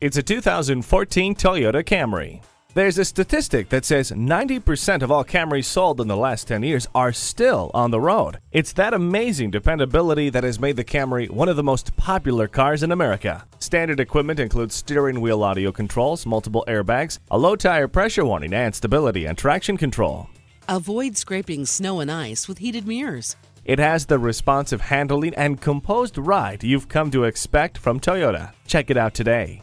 It's a 2014 Toyota Camry. There's a statistic that says 90% of all Camrys sold in the last 10 years are still on the road. It's that amazing dependability that has made the Camry one of the most popular cars in America. Standard equipment includes steering wheel audio controls, multiple airbags, a low tire pressure warning, and stability and traction control. Avoid scraping snow and ice with heated mirrors. It has the responsive handling and composed ride you've come to expect from Toyota. Check it out today.